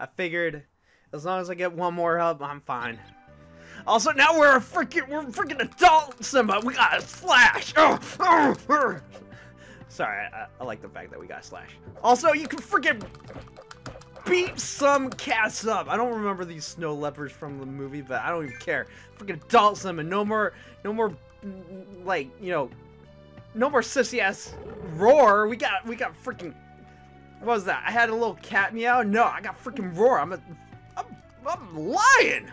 I figured as long as I get one more up, I'm fine. Also, now we're a freaking we're freaking adult Simba. We got a slash. Oh, oh, oh. Sorry, I, I like the fact that we got slash. Also, you can freaking beat some cats up. I don't remember these snow leopards from the movie, but I don't even care. Freaking adult Simba. No more, no more, like you know, no more sissy ass roar. We got, we got freaking. What was that? I had a little cat meow. No, I got freaking roar. I'm a, I'm, I'm lion.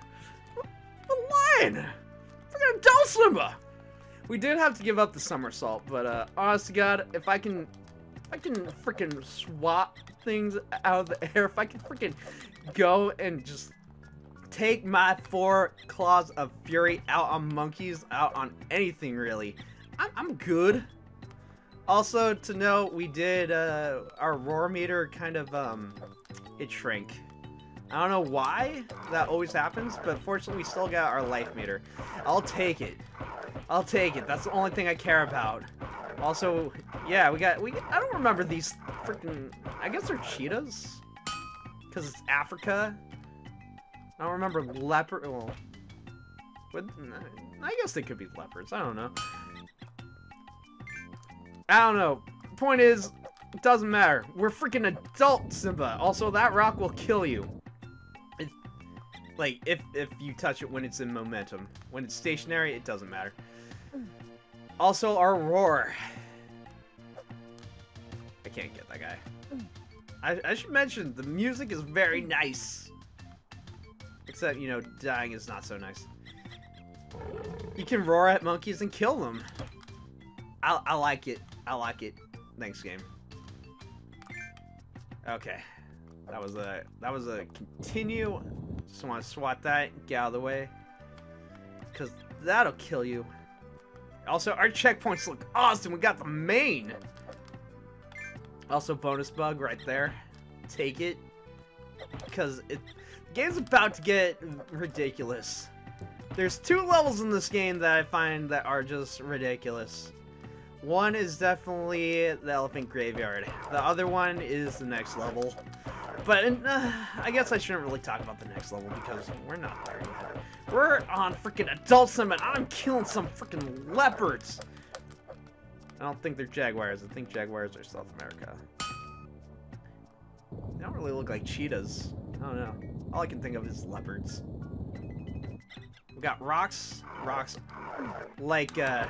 A lion. Freaking adult. We did have to give up the somersault, but uh, honest to God, if I can, I can freaking swap things out of the air, if I can freaking go and just take my four claws of fury out on monkeys, out on anything really, I'm, I'm good. Also, to note, we did, uh, our roar meter kind of, um, it shrank. I don't know why that always happens, but fortunately we still got our life meter. I'll take it. I'll take it. That's the only thing I care about. Also, yeah, we got, we. I don't remember these freaking, I guess they're cheetahs? Because it's Africa? I don't remember leopard, well, what, I guess they could be leopards, I don't know. I don't know. Point is, it doesn't matter. We're freaking adult Simba. Also, that rock will kill you. It, like, if, if you touch it when it's in momentum. When it's stationary, it doesn't matter. Also, our roar. I can't get that guy. I, I should mention, the music is very nice. Except, you know, dying is not so nice. You can roar at monkeys and kill them. I, I like it. I like it. Thanks, game. Okay. That was a that was a continue. Just want to swat that, get out of the way. Cause that'll kill you. Also, our checkpoints look awesome. We got the main. Also, bonus bug right there. Take it. Because it, the game's about to get ridiculous. There's two levels in this game that I find that are just ridiculous. One is definitely the Elephant Graveyard. The other one is the next level. But uh, I guess I shouldn't really talk about the next level because we're not there yet. We're on freaking Adult and I'm killing some freaking leopards. I don't think they're jaguars. I think jaguars are South America. They don't really look like cheetahs. I don't know. All I can think of is leopards. We got rocks, rocks, like, uh,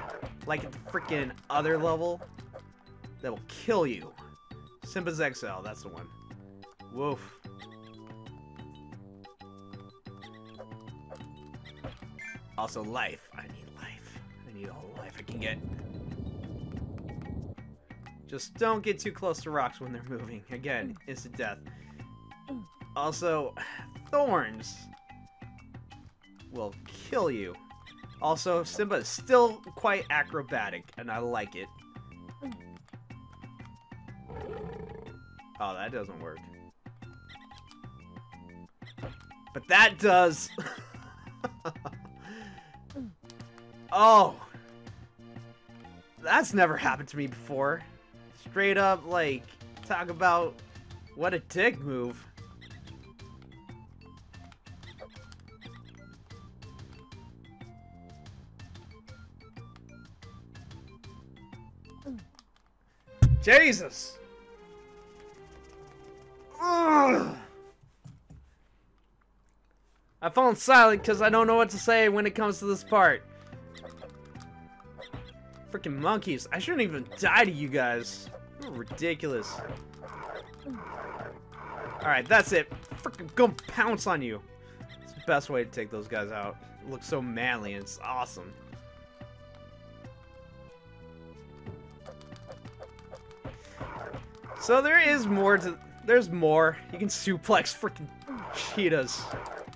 like at the freaking other level that will kill you. Simba's Exile, that's the one. Woof. Also, life. I need life. I need all the life I can get. Just don't get too close to rocks when they're moving. Again, instant death. Also, thorns will kill you. Also, Simba is still quite acrobatic, and I like it. Oh, that doesn't work. But that does! oh! That's never happened to me before. Straight up, like, talk about what a dick move. Jesus! I've fallen silent because I don't know what to say when it comes to this part. Freaking monkeys. I shouldn't even die to you guys. You're ridiculous. Alright, that's it. Freaking go pounce on you. It's the best way to take those guys out. It looks so manly and it's awesome. So there is more to... There's more. You can suplex freaking cheetahs.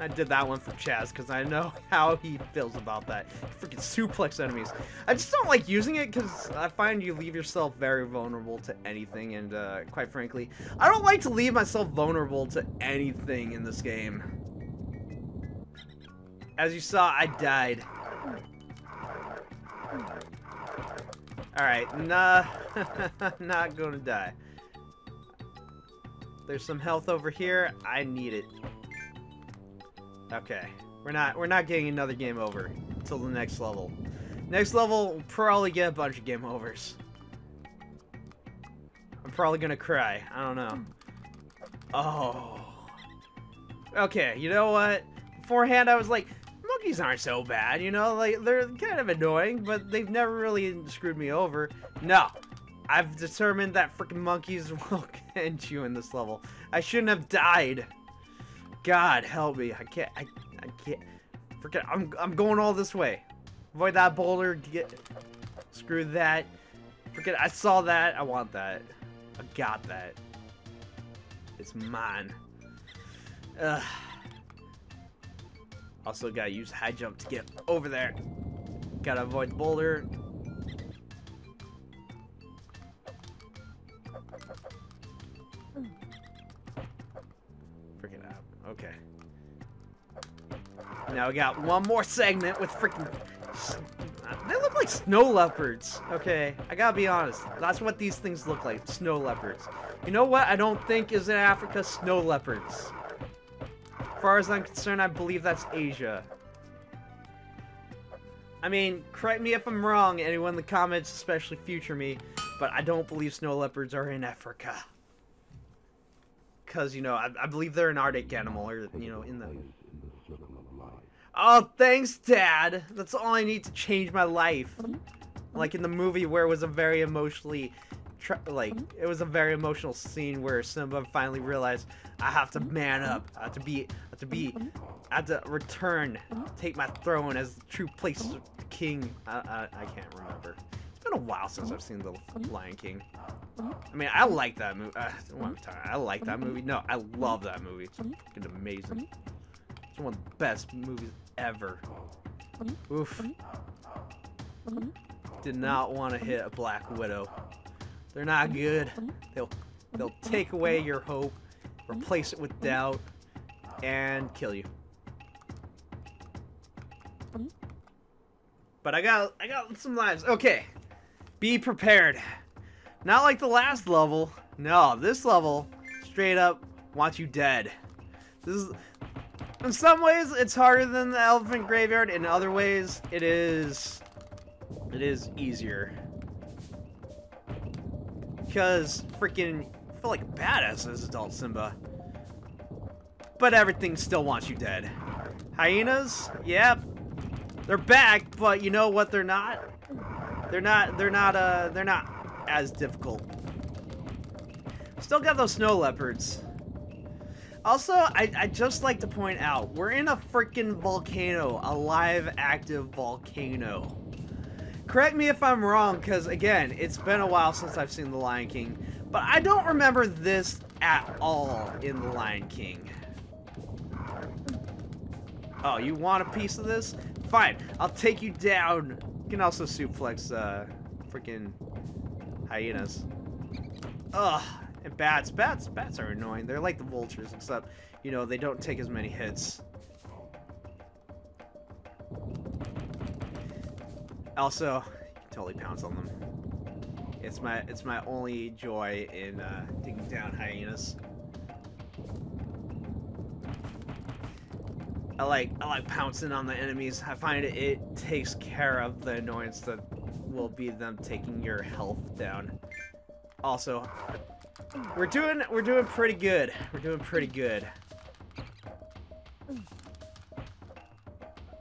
I did that one for Chaz because I know how he feels about that. Freaking suplex enemies. I just don't like using it because I find you leave yourself very vulnerable to anything and uh, quite frankly, I don't like to leave myself vulnerable to anything in this game. As you saw, I died. Alright, nah, not gonna die. There's some health over here. I need it. Okay. We're not we're not getting another game over until the next level. Next level, we'll probably get a bunch of game overs. I'm probably gonna cry. I don't know. Oh. Okay, you know what? Beforehand, I was like, monkeys aren't so bad, you know? Like, they're kind of annoying, but they've never really screwed me over. No. I've determined that freaking monkeys will end you in this level. I shouldn't have died. God help me. I can't, I, I can't. Forget, I'm, I'm going all this way. Avoid that boulder, get, screw that. Forget, I saw that, I want that. I got that. It's mine. Ugh. Also gotta use high jump to get over there. Gotta avoid the boulder. Freaking out. Okay. Now we got one more segment with freaking... They look like snow leopards. Okay, I gotta be honest. That's what these things look like. Snow leopards. You know what I don't think is in Africa? Snow leopards. As far as I'm concerned, I believe that's Asia. I mean, correct me if I'm wrong, anyone in the comments, especially future me, but I don't believe snow leopards are in Africa. Because, you know, I, I believe they're an Arctic animal, or, you know, in the... Oh, thanks, Dad! That's all I need to change my life. Like in the movie where it was a very emotionally... like, it was a very emotional scene where Simba finally realized, I have to man up. I have to be... I have to be... I have to return, take my throne as the true place king. I, I, I can't remember. It's been a while since I've seen The Lion King. I mean, I like that movie. Uh, I like that movie. No, I love that movie. It's fucking amazing. It's one of the best movies ever. Oof. Did not want to hit a Black Widow. They're not good. They'll they'll take away your hope, replace it with doubt, and kill you. But I got I got some lives. Okay. Be prepared. Not like the last level. No, this level straight up wants you dead. This is in some ways it's harder than the elephant graveyard, in other ways it is it is easier. Because freaking I feel like a badass as adult Simba. But everything still wants you dead. Hyenas? Yep. They're back, but you know what they're not? They're not they're not uh they're not as difficult. Still got those snow leopards. Also, I, I just like to point out, we're in a freaking volcano, a live, active volcano. Correct me if I'm wrong, because again, it's been a while since I've seen The Lion King, but I don't remember this at all in The Lion King. Oh, you want a piece of this? Fine, I'll take you down. You can also suplex, uh, freaking hyenas. Ugh, and bats. Bats, bats are annoying. They're like the vultures, except, you know, they don't take as many hits. Also, you can totally pounce on them. It's my it's my only joy in uh, taking down hyenas. I like I like pouncing on the enemies. I find it, it takes care of the annoyance that will be them taking your health down. Also, we're doing we're doing pretty good. We're doing pretty good.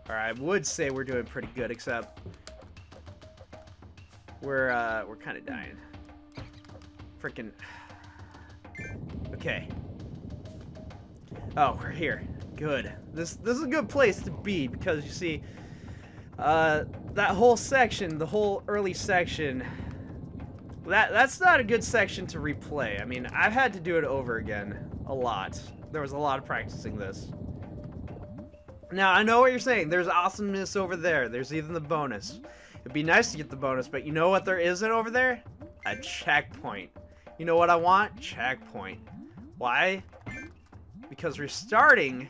Or I would say we're doing pretty good, except we're uh we're kind of dying. Freaking. Okay. Oh, we're here. Good. This this is a good place to be because you see, uh, that whole section, the whole early section, that that's not a good section to replay. I mean, I've had to do it over again a lot. There was a lot of practicing this. Now, I know what you're saying. There's awesomeness over there. There's even the bonus. It'd be nice to get the bonus, but you know what there isn't over there? A checkpoint. You know what I want? Checkpoint. Why? Because restarting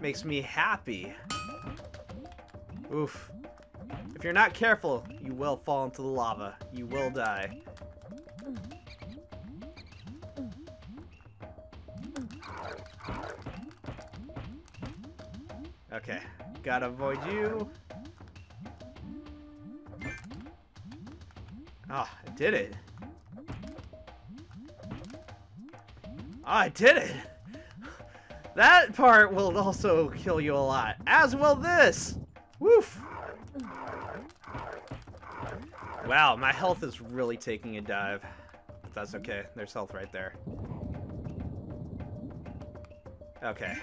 makes me happy. Oof. If you're not careful, you will fall into the lava. You will die. Okay. Gotta avoid you. Ah, oh, I did it. Oh, I did it! That part will also kill you a lot, as will this! Woof! Wow, my health is really taking a dive. But that's okay, there's health right there. Okay.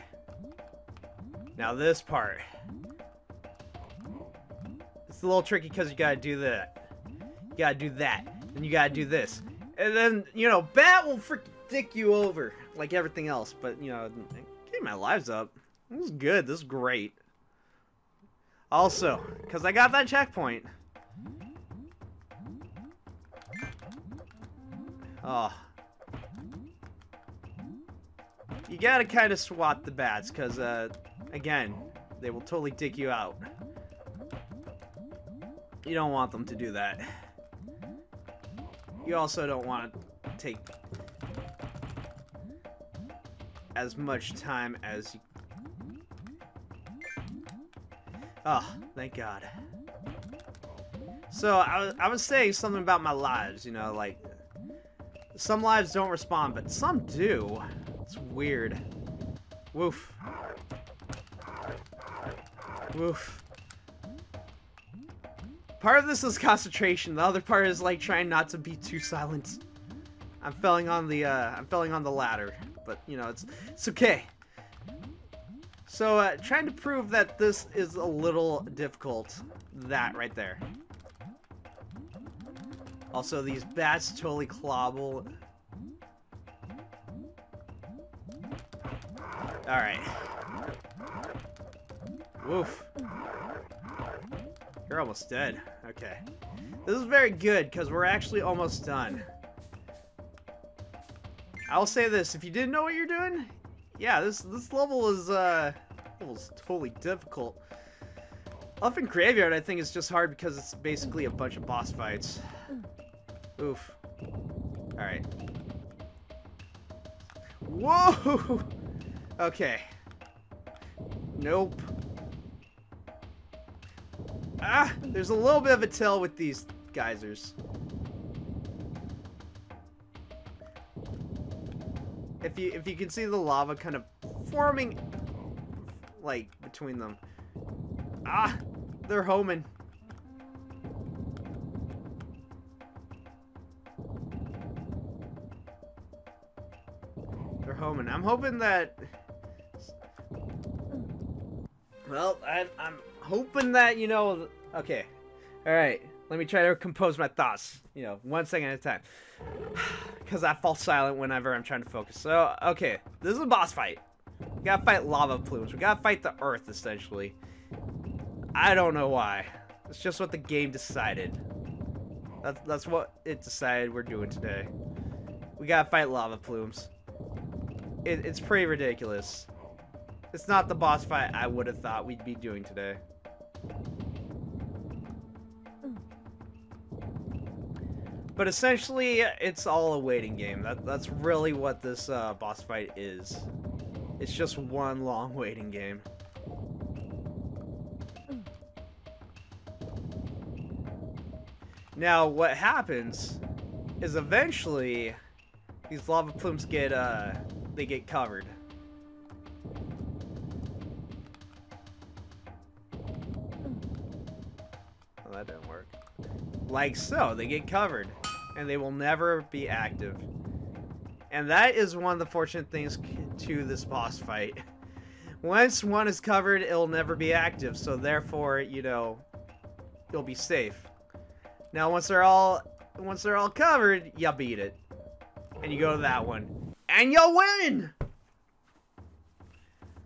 Now this part. It's a little tricky because you gotta do that. You gotta do that. And you gotta do this. And then, you know, Bat will freaking dick you over like everything else. But, you know, getting my lives up. This is good. This is great. Also, because I got that checkpoint. Oh. You gotta kind of swap the bats, because, uh, again, they will totally dig you out. You don't want them to do that. You also don't want to take as much time as you... Oh, thank God. So, I was, I was saying something about my lives, you know, like... Some lives don't respond, but some do. It's weird. Woof. Woof. Part of this is concentration. The other part is like trying not to be too silent. I'm falling on the uh, I'm felling on the ladder, but you know it's it's okay. So uh, trying to prove that this is a little difficult. That right there. Also, these bats totally clobble. Alright. Woof. You're almost dead. Okay. This is very good, because we're actually almost done. I'll say this, if you didn't know what you're doing, yeah, this this level is, uh, level's totally difficult. Up in Graveyard, I think, it's just hard because it's basically a bunch of boss fights. Oof. Alright. Whoa! Okay. Nope. Ah! There's a little bit of a tell with these geysers. If you if you can see the lava kind of forming like between them. Ah! They're homing. They're homing. I'm hoping that well, I, I'm hoping that, you know, okay. All right, let me try to compose my thoughts, you know, one second at a time. Because I fall silent whenever I'm trying to focus. So, okay, this is a boss fight. We gotta fight lava plumes. We gotta fight the earth, essentially. I don't know why. It's just what the game decided. That's, that's what it decided we're doing today. We gotta fight lava plumes. It, it's pretty ridiculous. It's not the boss fight I would have thought we'd be doing today. But essentially, it's all a waiting game. That, that's really what this uh, boss fight is. It's just one long waiting game. Now, what happens is eventually these lava plumes get, uh, they get covered. that didn't work. Like so, they get covered, and they will never be active. And that is one of the fortunate things to this boss fight. Once one is covered, it'll never be active, so therefore, you know, you'll be safe. Now, once they're all once they're all covered, you beat it. And you go to that one. And you win!